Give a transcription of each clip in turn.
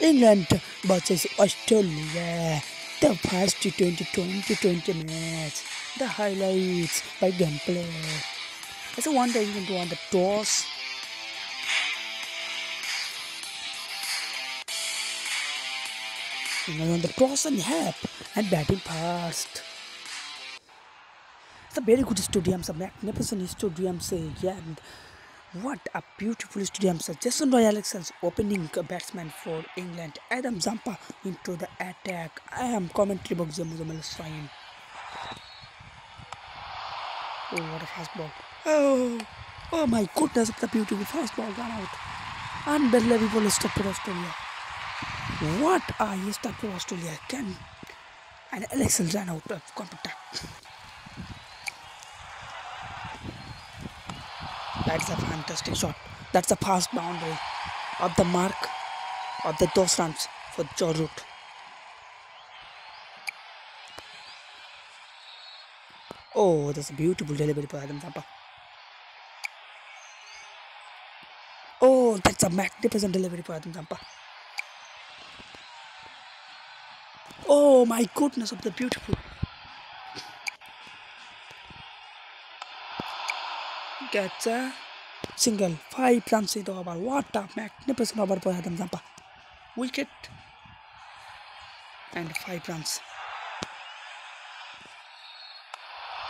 England versus Australia. The first T20 2020 match. The highlights by gameplay. As a one day even to on the toss. England on the toss and help and batting first. It's a very good stadium, it's a magnificent stadium. Say, yeah, and what a beautiful stadium. So Jason Roy Alexander's opening batsman for England. Adam Zampa into the attack. I am commentary box Jamuzamal. Oh, what a fast ball. Oh, oh my goodness, the beautiful fast ball gone out. Unbelievable start for Australia. What a start for Australia. Can and Alex ran out of contact. That's a fantastic shot. That's a fast boundary of the mark of the those runs for Joe Root. Oh, that's a beautiful delivery by Adam Zampa. Oh, that's a magnificent delivery by Adam Zampa. Oh my goodness of the beautiful. Gets a single. Five runs in the over. What a magnificent over by Adam Zampa. Wicket. And five runs.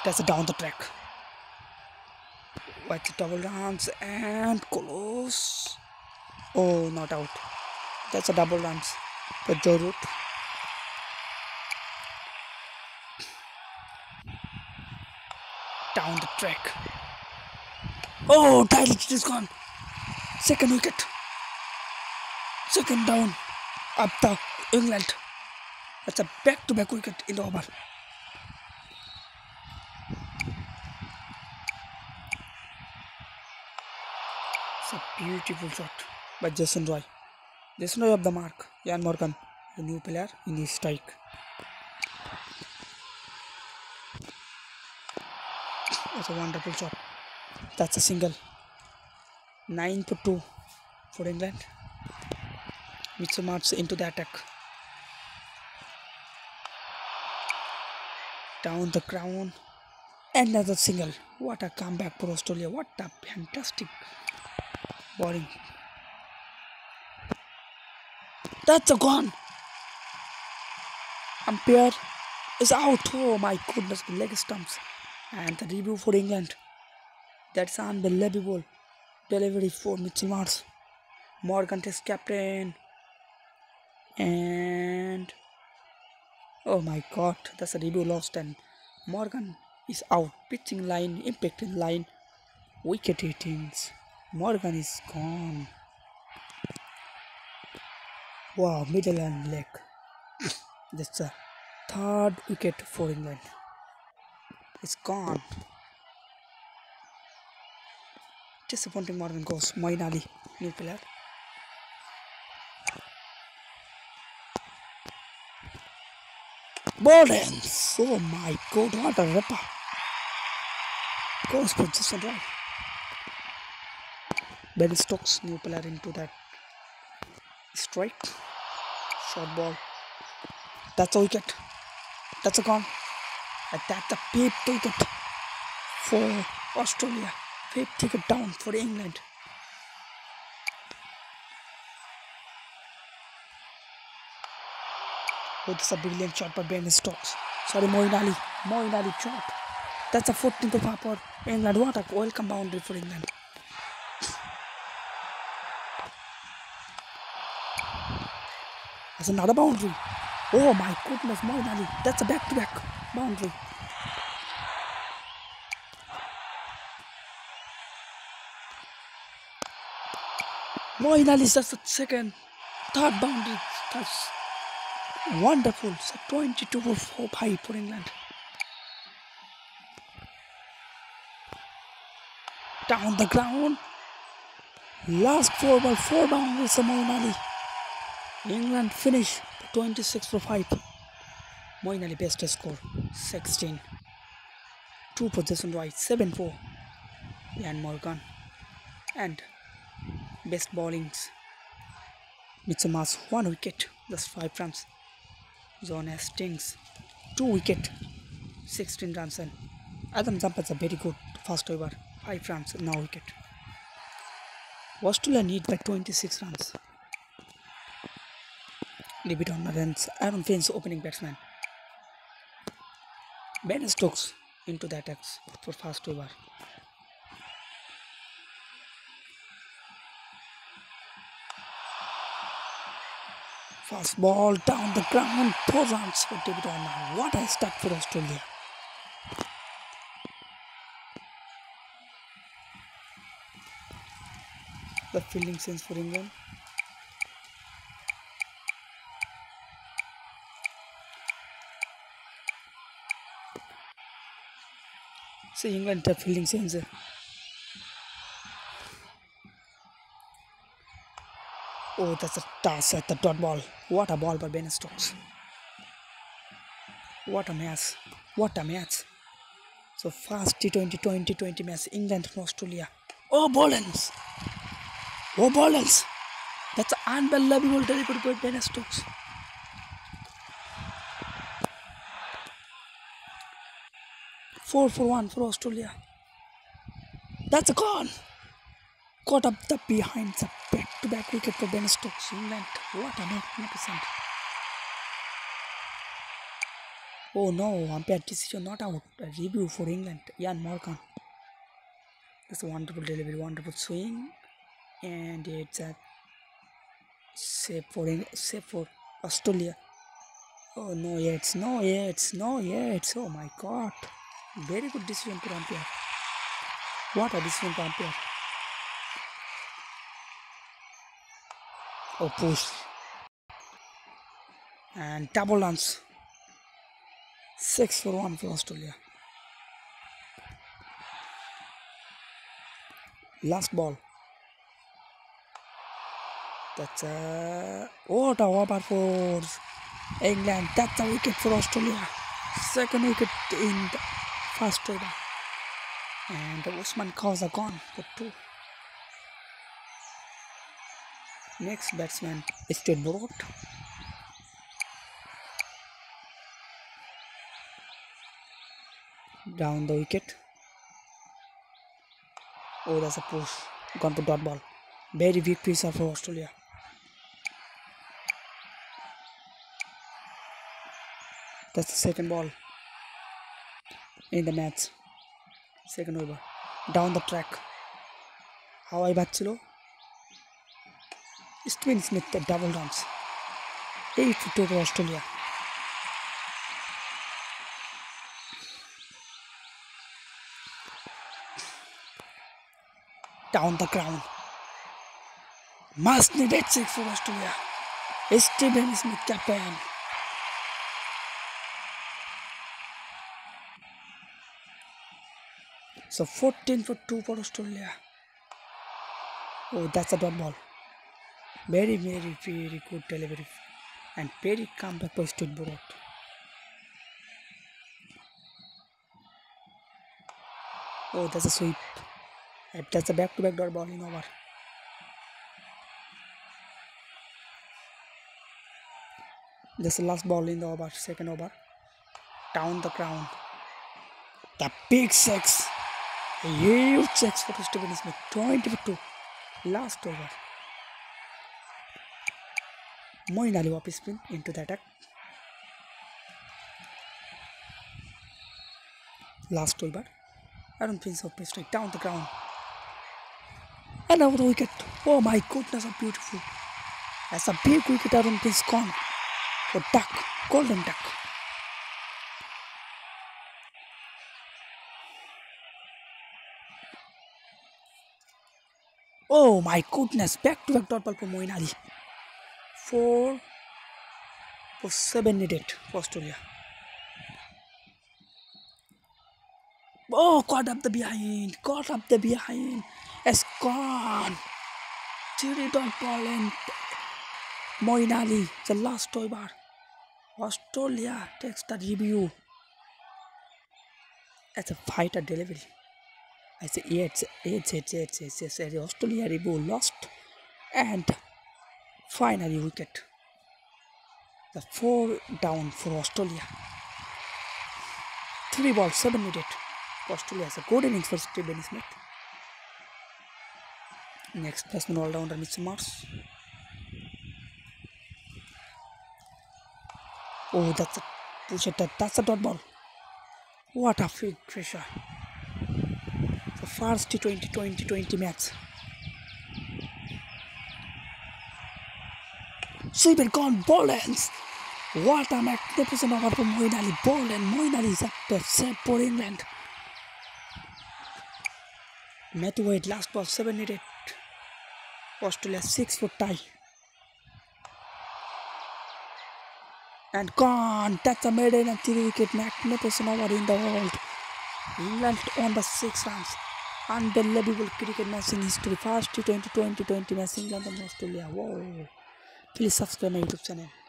That's down the track. With double runs and close. Oh, not out. That's a double runs for Joe Root. Down the track. Oh, Tyler is gone. Second wicket. Second down. Up the England. That's a back-to-back wicket in the over. It's a beautiful shot by Jason Roy. Jason Roy of the mark. Jan Morgan, the new player in his strike. That's a wonderful shot. That's a single. 9 to 2 for England. Mitchell Marsh into the attack. Down the ground. Another single. What a comeback for Australia. What a fantastic bowling. That's a gone. Umpire is out. Oh my goodness, leg stumps. And the review for England. That's unbelievable delivery for Mitchell Marsh. Morgan test captain. And oh my god, that's a review lost and Morgan is out. Pitching line, impacting line, wicket 18s. Morgan is gone. Wow, middle and leg. That's a third wicket for England. It's gone. Disappointing Morgan goes. Moeen Ali, new player. Bordens! Oh my god, what a ripper! Goes for just a drive. Ben Stokes, new player into that strike. Short ball. That's a wicket. That's a gone. And that's a fifth wicket for Australia. Fifth wicket down for England. Oh, a brilliant shot by Ben Stokes. Sorry, Moeen Ali. Moeen Ali shot. That's a 14th of for England. What a welcome boundary for England. That's another boundary. Oh my goodness, Moeen Ali. That's a back-to-back boundary. Is just a second, third boundary. That's wonderful. So 22 for 4 5 for England. Down the ground. Last four ball, four boundaries for Ali. England finish 26 for 5. Moeen Ali best score 16. Two possession right 7 4. Ian Morgan. And best bowlings Mitsumas, one wicket, just five runs. John Hastings, two wicket, 16 runs. And Adam Zampat's a very good fast over, five runs, now wicket. Australia need by 26 runs. David on runs, Aaron Finch opening batsman. Ben Stokes into the attacks for fast over. Ball down the ground, four runs for David Warner. What a start for Australia. The fielding sense for England. See England the fielding sense. Oh, that's a toss at the dot ball. What a ball by Ben Stokes. What a match. What a match. So fast T20 2020 match. England and Australia. Oh, Bolins. Oh, Bolins. That's an unbelievable delivery by Ben Stokes. Four for one for Australia. That's a gone. Caught up the behind the back to back wicket for Ben Stokes. England. What a magnificent. Oh no, umpire decision not out. A review for England. Ian Morgan. That's a wonderful delivery, wonderful swing. And it's a save for save for Australia. Oh no yet, no yet, no yet. Oh my god. Very good decision for umpire. What a decision for umpire. Oh push. And double runs. Six for one for Australia. Last ball. That's a what a over for England. That's a wicket for Australia. Second wicket in the first over. And the Usman Khawaja gone for two. Next batsman is Stuart Broad. Down the wicket. Oh, that's a push. Gone for dot ball. Very weak piece for Australia. That's the second ball in the match. Second over. Down the track. Hawaii বাজছিল It's twin Smith der double runs. 8 to 2 for Australia. Down the ground. Must need it 6 for Australia. Esteban Smith, Japan. So 14 for 2 for Australia. Oh, that's a dot ball. Very, very, very good delivery. And very comeback by Stuart Broad. Oh, that's a sweep. That's a back-to-back dot ball in over. That's the last ball in the over, second over. Down the ground. The big six. A huge six for Stephen Smith. 20 for 2. Last over. Moeen Ali off spin into the attack. Last toolbar. I don't think so. Pin straight down the ground. And now the wicket. Oh my goodness, how beautiful. That's a big wicket out on this corner. For duck. Golden duck. Oh my goodness, back to back dot for Moeen Four for seven needed for Australia. Oh, caught up the behind, caught up the behind. It's gone. Three dot ball and Moeen Ali, the last toy bar. Australia takes the review. It's a fighter delivery. I say yes, yes, yes, yes, yes, yes. Australia review lost and Finally, wicket. The four down for Australia. Three balls, seven needed. Australia has a good innings for Stephen Smith. Next batsman all-rounder Mitchell Marsh. Oh, that's a push it. That's a dot ball. What a field pressure. The first T20 2020 match. Sweep and gone. What a magnificent over from Moeen Ali. Ball and Moeen Ali is up there. Set for England. Matthew Wade last ball 7 needed. Australia 6 for tie. And gone. That's a maiden and three wicket. Magnificent over in the world. England on the 6 runs. Unbelievable cricket match in history. First T20 2020 match England and Australia. Wow. Please subscribe my YouTube channel.